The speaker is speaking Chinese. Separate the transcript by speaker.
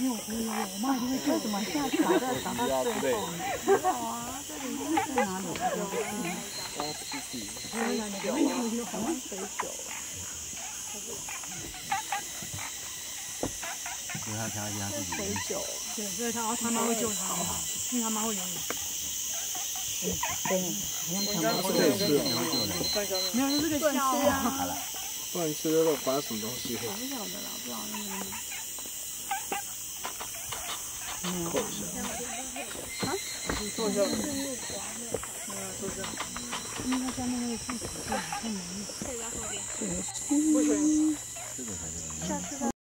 Speaker 1: 因为我回来，我妈一定会叫什么下卡在打到最后。很好啊，这里面在哪里？有有有，好像水酒。
Speaker 2: 所以他挑一下自己。
Speaker 1: 水酒。
Speaker 3: 对，所以他他妈会救他，因为他妈会游泳。
Speaker 1: 对，好像看到
Speaker 2: 这也是会救的。
Speaker 3: 没有，这个笑啊。
Speaker 4: 不然吃这个发什么东西？
Speaker 1: 我不晓得了，不知道那个。
Speaker 3: 啊？坐下。嗯，坐下。
Speaker 1: 应该下面那个具体是好像没有。
Speaker 3: 不行。